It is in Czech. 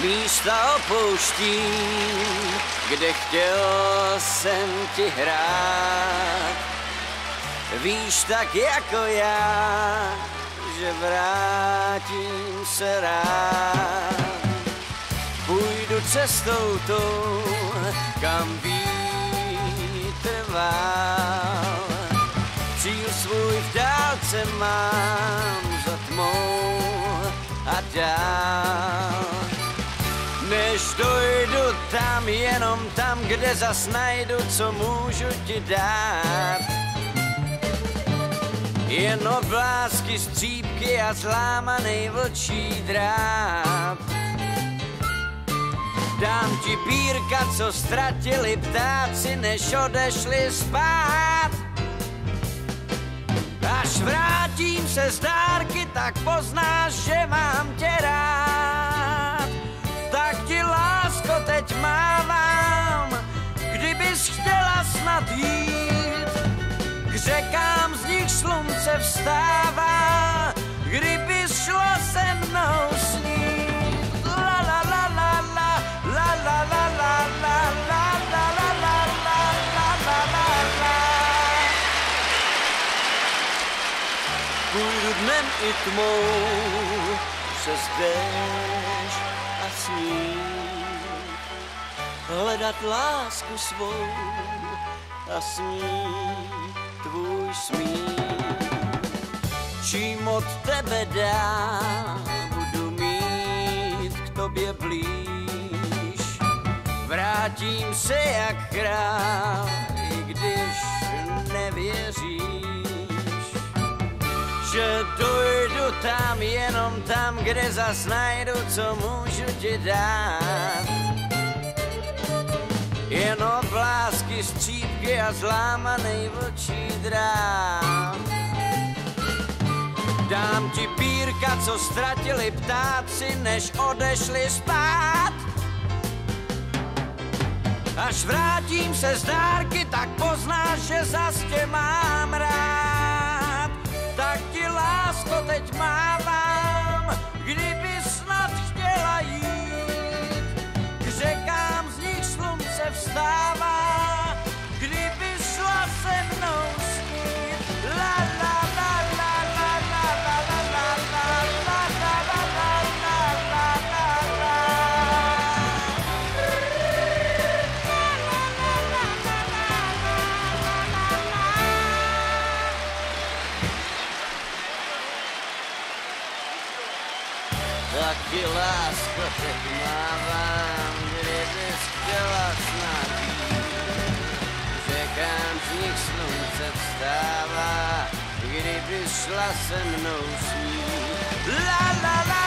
místa opouštím, kde chtěl jsem ti hrát. Víš tak jako já, že vrátím se rád. Půjdu cestou tou, kam vítr vál. Cíl svůj v dálce mám za tmou a dál. Dojdu tam, jenom tam, kde zas najdu, co můžu ti dát jen oblásky, střípky a zlámaný vlčí drát. Dám ti pírka, co ztratili ptáci, než odešli spát. Až vrátím se z dárky, tak poznáš, že mám tě rád. být, K řekám z nich slunce vstává, kdyby šlo se mnou snít. La la la la la, la la la la la la. Půjdu dnem i tmou přes déšť a sníh hledat lásku svou a sníh tvůj smích. Čím od tebe dál budu mít k tobě blíž. Vrátím se jak král, i když nevěříš. Že dojdu tam, jenom tam, kde zas najdu, co můžu ti dát jen oblásky, střípky a zlámaný vlčí drát. Dám ti pírka, co ztratili ptáci, než odešli spát. Až vrátím se z dárky, tak poznáš, že zas tě mám rád. Tak ti lásko teď mávám, kdyby Taky lásko teď mávám, kdybys chtěla snad jít. Řekám, z nich slunce vstává, kdyby šla se mnou snít. La la la